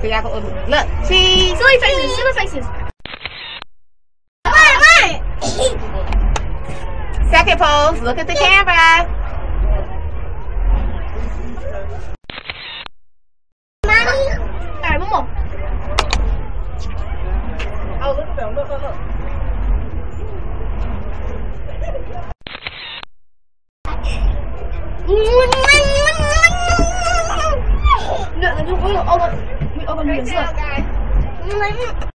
So y'all go look. Cheese. Silly faces. Silly faces. Second pose. Look at the camera. Alright, one more. Oh, look at them. Look, look, look. No, no, no, oh, oh, oh, Right now, guys.